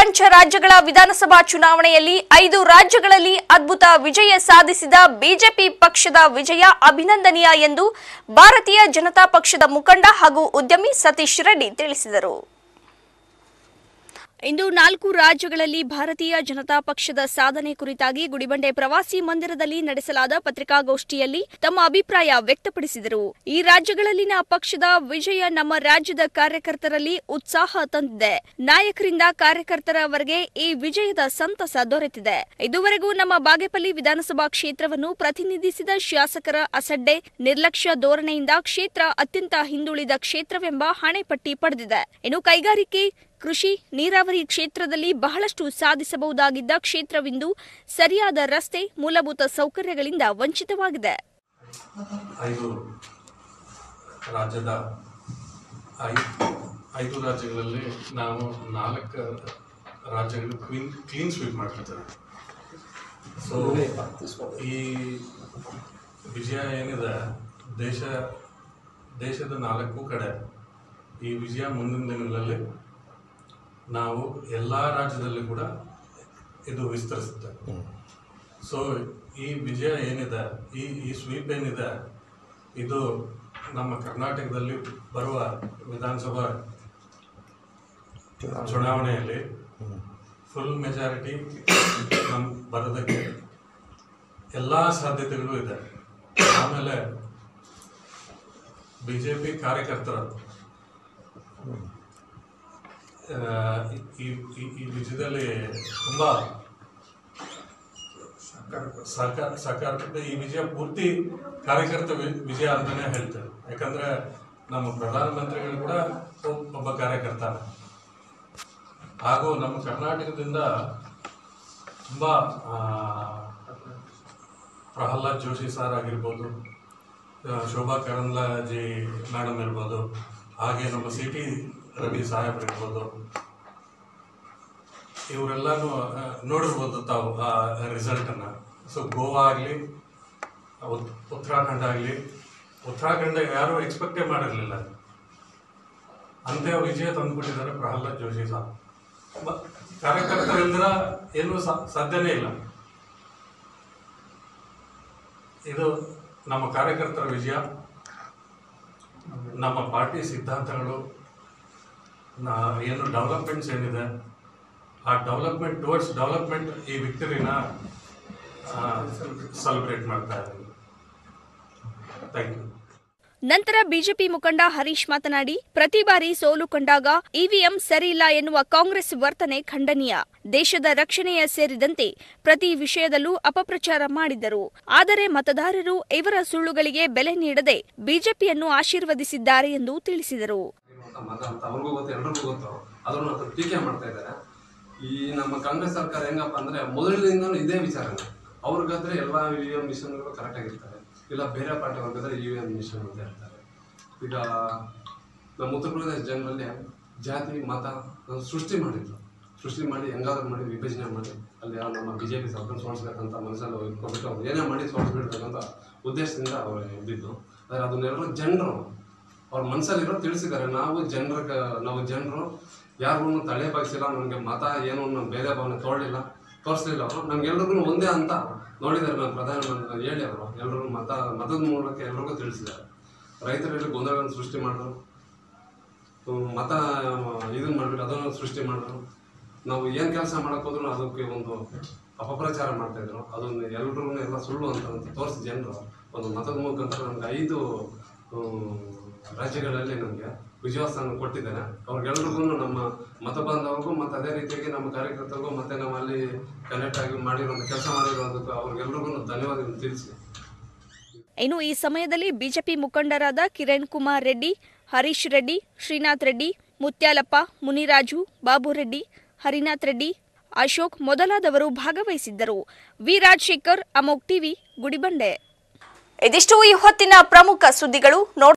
ಪಂಚ ರಾಜ್ಯಗಳ ವಿಧಾನಸಭಾ ಚುನಾವಣೆಯಲ್ಲಿ ಐದು ರಾಜ್ಯಗಳಲ್ಲಿ ಅದ್ಭುತ ವಿಜಯ ಸಾಧಿಸಿದ ಬಿಜೆಪಿ ಪಕ್ಷದ ವಿಜಯ ಅಭಿನಂದನೀಯ ಎಂದು ಭಾರತೀಯ ಜನತಾ ಪಕ್ಷದ ಮುಖಂಡ ಹಾಗೂ ಉದ್ಯಮಿ ಸತೀಶ್ ರೆಡ್ಡಿ ತಿಳಿಸಿದರು. ಇಂದು ನಾಲ್ಕು ರಾಜ್ಯಗಳಲ್ಲಿ ಭಾರತೀಯ ಜನತಾ ಪಕ್ಷದ ಸಾಧನೆ ಕುರಿತಾಗಿ ಗುಡಿಬಂಡೆ ಪ್ರವಾಸಿ ಮಂದಿರದಲ್ಲಿ ನಡೆಸಲಾದ ಪತ್ರಿಕಾಗೋಷ್ಠಿಯಲ್ಲಿ ತಮ್ಮ ಅಭಿಪ್ರಾಯ ವ್ಯಕ್ತಪಡಿಸಿದರು. ಈ ರಾಜ್ಯಗಳಲ್ಲಿನ ಪಕ್ಷದ ವಿಜಯ ನಮ್ಮ ರಾಜ್ಯದ ಕಾರ್ಯಕರ್ತರಲ್ಲಿ ಉತ್ಸಾಹ ತಂದಿದೆ. ನಾಯಕರಿಂದ ಕಾರ್ಯಕರ್ತರವರೆಗೆ ಈ ವಿಜಯದ ಸಂತಸ ದೊರೆತಿದೆ. ಇದುವರೆಗೂ ನಮ್ಮ ಬಾಗೇಪಲ್ಲಿ ವಿಧಾನಸಭಾ ಕ್ಷೇತ್ರವನ್ನು ಪ್ರತಿನಿಧಿಸಿದ ಶಾಸಕರ ಅಸಡ್ಡೆ, ನಿರ್ಲಕ್ಷ್ಯ ಧೋರಣೆಯಿಂದ ಕ್ಷೇತ್ರ ಅತ್ಯಂತ ಹಿಂದುಳಿದ ಕ್ಷೇತ್ರವೆಂಬ ಹಣೆಪಟ್ಟಿ ಪಡೆದಿದೆ. ಇನ್ನು ಕೈಗಾರಿಕೆ ಕೃಷಿ, ನೀರಾವರಿ ಕ್ಷೇತ್ರದಲ್ಲಿ ಬಹಳಷ್ಟು ಸಾಧಿಸಬಹುದಾಗಿದ್ದ ಕ್ಷೇತ್ರವಿಂದು ಸರಿಯಾದ ರಸ್ತೆ, ಮೂಲಭೂತ ಸೌಕರ್ಯಗಳಿಂದ ವಂಚಿತವಾಗಿದೆ. ಐದು ರಾಜ್ಯದ ಐದು ರಾಜ್ಯಗಳಲ್ಲಿ ನಾವು ನಾಲ್ಕು ರಾಜ್ಯಗಳು ಕ್ಲೀನ್ ಕ್ಲೀನ್ ಸ್ವೀಪ್ ಮಾಡ್ತಿದ್ದೇವೆ ಸೊ ಈ ವಿಜಯ ಏನಿದೆ, ದೇಶ, ದೇಶದ ನಾಲ್ಕು ಕಡೆ ಈ ವಿಜಯ ಮುಂದಿನ ದಿನಗಳಲ್ಲಿ ನಾವು ಎಲ್ಲ ರಾಜ್ಯದಲ್ಲೂ ಕೂಡ ಇದು ವಿಸ್ತರಿಸುತ್ತೆ. ಸೊ ಈ ವಿಜಯ ಏನಿದೆ, ಈ ಈ ಸ್ವೀಪ್ ಏನಿದೆ, ಇದು ನಮ್ಮ ಕರ್ನಾಟಕದಲ್ಲಿ ಬರುವ ವಿಧಾನಸಭಾ ಚುನಾವಣೆಯಲ್ಲಿ ಫುಲ್ ಮೆಜಾರಿಟಿ ನಮ್ಮ ಬರೋದಕ್ಕೆ ಎಲ್ಲ ಸಾಧ್ಯತೆಗಳು ಇದೆ. ಆಮೇಲೆ ಬಿ ಜೆ ಪಿ ಕಾರ್ಯಕರ್ತರ ಈ, ಈ- ವಿಷಯದಲ್ಲಿ ತುಂಬ ಸಹಕಾರ ಸಹಕಾರ ಈ ವಿಜಯ ಪೂರ್ತಿ ಕಾರ್ಯಕರ್ತ ವಿಜಯ ಅಂತಾನೆ ಹೇಳ್ತೇವೆ ಯಾಕಂದ್ರೆ ನಮ್ಮ ಪ್ರಧಾನಮಂತ್ರಿಗಳು ಕೂಡ ಒಬ್ಬ ಕಾರ್ಯಕರ್ತ ಹಾಗೂ ನಮ್ಮ ಕರ್ನಾಟಕದಿಂದ ತುಂಬ ಪ್ರಹ್ಲಾದ್ ಜೋಶಿ ಸರ್ ಆಗಿರ್ಬೋದು ಶೋಭಾ ಕರಂದ್ಲಾಜಿ ಮೇಡಮ್ ಇರ್ಬೋದು ಹಾಗೆ ನಮ್ಮ ಸಿ ಟಿ ರವಿ ಸಾಹೇಬ್ ಇರ್ಬೋದು. ಇವರೆಲ್ಲನೂ ನೋಡಿರ್ಬೋದು ತಾವು ಆ ರಿಸಲ್ಟನ್ನು. ಸೊ, ಗೋವಾ ಆಗಲಿ ಉತ್ತರಾಖಂಡ ಆಗಲಿ, ಉತ್ತರಾಖಂಡ ಯಾರೂ ಎಕ್ಸ್ಪೆಕ್ಟೇ ಮಾಡಿರಲಿಲ್ಲ. ಅಂತೆ ವಿಜಯ ತಂದುಬಿಟ್ಟಿದ್ದಾರೆ ಪ್ರಹ್ಲಾದ್ ಜೋಶಿ ಸಹ. ಕಾರ್ಯಕರ್ತರಿಂದ ಏನೂ ಸಾಧ್ಯನೇ ಇಲ್ಲ. ಇದು ನಮ್ಮ ಕಾರ್ಯಕರ್ತರ ವಿಜಯ. ನಮ್ಮ ಪಾರ್ಟಿ ಸಿದ್ಧಾಂತಗಳು ಏನು ಡೆವಲಪ್ಮೆಂಟ್ಸ್ ಏನಿದೆ, ಆ ಡೆವಲಪ್ಮೆಂಟ್ ಟುವರ್ಡ್ಸ್ ಡೆವಲಪ್ಮೆಂಟ್ ಈ ವಿಕ್ಟರಿನ ಸೆಲೆಬ್ರೇಟ್ ಮಾಡ್ತಾ ಇದ್ದೀನಿ. ಥ್ಯಾಂಕ್ ಯು ನಂತರ ಬಿಜೆಪಿ ಮುಖಂಡ ಹರೀಶ್ ಮಾತನಾಡಿ, ಪ್ರತಿ ಬಾರಿ ಸೋಲು ಕಂಡಾಗ ಇವಿಎಂ ಸರಿಯಿಲ್ಲ ಎನ್ನುವ ಕಾಂಗ್ರೆಸ್ ವರ್ತನೆ ಖಂಡನೀಯ. ದೇಶದ ರಕ್ಷಣೆಯ ಸೇರಿದಂತೆ ಪ್ರತಿ ವಿಷಯದಲ್ಲೂ ಅಪಪ್ರಚಾರ ಮಾಡಿದ್ದರು. ಆದರೆ ಮತದಾರರು ಇವರ ಸುಳ್ಳುಗಳಿಗೆ ಬೆಲೆ ನೀಡದೆ ಬಿಜೆಪಿಯನ್ನು ಆಶೀರ್ವದಿಸಿದ್ದಾರೆ ಎಂದು ತಿಳಿಸಿದರು. ಅವ್ರಿಗಾದ್ರೆ ಎಲ್ಲ ಮಿಷನ್ಗಳು ಕರೆಕ್ಟ್ ಆಗಿರ್ತಾರೆ ಇಲ್ಲ, ಬೇರೆ ಪಾರ್ಟಿ ಹೋಗಿದ್ರೆ ಇ ವಿ ಎಂ ಮಿಷನ್ ಅಂತ ಹೇಳ್ತಾರೆ. ಈಗ ನಮ್ಮ ಉತ್ತರ ಪ್ರದೇಶ ಜನರಲ್ಲಿ ಜಾತಿ, ಮತ ಸೃಷ್ಟಿ ಮಾಡಿದ್ರು. ಸೃಷ್ಟಿ ಮಾಡಿ ಹೆಂಗಾದ್ರೂ ಮಾಡಿ, ವಿಭಜನೆ ಮಾಡಿ, ಅಲ್ಲಿ ನಮ್ಮ ಬಿ ಜೆ ಪಿ ಸರ್ಕಾರ ಸೋಲಿಸ್ಬೇಕಂತ ಮನಸ್ಸಲ್ಲಿ ಇಟ್ಕೊಂಡ್ಬಿಟ್ಟು ಅವ್ರು ಏನೇ ಮಾಡಿ ಸೋಲಿಸ್ಬಿಡ್ಬೇಕಂತ ಉದ್ದೇಶದಿಂದ ಅವರು ಇದ್ದಿದ್ದು ಆದರೆ ಅದನ್ನೆಲ್ಲರೂ ಜನರು ಅವ್ರ ಮನಸ್ಸಲ್ಲಿರೋ ತಿಳಿಸಿದ್ದಾರೆ. ನಾವು ಜನರ ನಾವು ಜನರು ಯಾರಿಗೂ ತಲೆ ಬಗ್ಸಿಲ್ಲ ನನಗೆ ಮತ ಏನು ನಾನು ಬೇರೆ ಭಾವನೆ ತೋಡಲಿಲ್ಲ ತೋರಿಸ್ಲಿಲ್ಲ ಅವರು. ನಮ್ಗೆಲ್ರಿಗೂ ಒಂದೇ ಅಂತ ನೋಡಿದ್ದಾರೆ ನಮ್ಮ ಪ್ರಧಾನಮಂತ್ರಿ ಹೇಳಿ ಅವರು. ಎಲ್ಲರೂ ಮತ, ಮತದ ಮೂಲಕ ಎಲ್ರಿಗೂ ತಿಳಿಸಿದ್ದಾರೆ. ರೈತರಲ್ಲಿ ಗೊಂದಲಗಳನ್ನು ಸೃಷ್ಟಿ ಮಾಡಿದ್ರು. ಮತ, ಇದನ್ನು ಮಾಡ್ಬಿಟ್ಟು ಅದನ್ನು ಸೃಷ್ಟಿ ಮಾಡಿದ್ರು. ನಾವು ಏನು ಕೆಲಸ ಹೋದ್ರು ಅದಕ್ಕೆ ಒಂದು ಅಪಪ್ರಚಾರ ಮಾಡ್ತಾಯಿದ್ರು ಅದನ್ನು ಎಲ್ರೂ ಎಲ್ಲ ಸುಳ್ಳು ಅಂತ ತೋರಿಸಿ ಜನರು ಒಂದು ಮತದ ಮುಖಾಂತರ ನಮ್ಗೆ ಐದು ರಾಜ್ಯಗಳಲ್ಲಿ ನಮಗೆ ವಿಜಯಸ್ಥಾನ ಕೊಟ್ಟಿದ್ದೇನೆ. ಅವ್ರಿಗೆಲ್ರಿಗೂ ನಮ್ಮ ಮತ ಬಾಂಧವರಿಗೂ ಮತ್ತು ಅದೇ ರೀತಿಯಾಗಿ ನಮ್ಮ ಕಾರ್ಯಕರ್ತರಿಗೂ ಮತ್ತು ನಾವು ಅಲ್ಲಿ ಕನೆಕ್ಟ್ ಆಗಿ ಮಾಡಿರೋ ಕೆಲಸ ಮಾಡಿರೋದಕ್ಕೆ ಅವ್ರಿಗೆಲ್ರಿಗೂ ಧನ್ಯವಾದ ತಿಳಿಸಿ. ಇನ್ನು ಈ ಸಮಯದಲ್ಲಿ ಬಿಜೆಪಿ ಮುಖಂಡರಾದ ಕಿರಣ್ ಕುಮಾರ್ ರೆಡ್ಡಿ ಹರೀಶ್ ರೆಡ್ಡಿ ಶ್ರೀನಾಥ್ ರೆಡ್ಡಿ ಮುತ್ಯಾಲಪ್ಪ ಮುನಿರಾಜು ಬಾಬು ರೆಡ್ಡಿ ಹರಿನಾಥ್ ರೆಡ್ಡಿ ಅಶೋಕ್ ಮೊದಲಾದವರು ಭಾಗವಹಿಸಿದ್ದರು. ವಿ ರಾಜಶೇಖರ್ ಅಮೋಕ್ ಟಿವಿ ಗುಡಿಬಂಡೆ. ಇದಿಷ್ಟು ಈ ಹೊತ್ತಿನ ಪ್ರಮುಖ ಸುದ್ದಿಗಳು. ನೋಡ್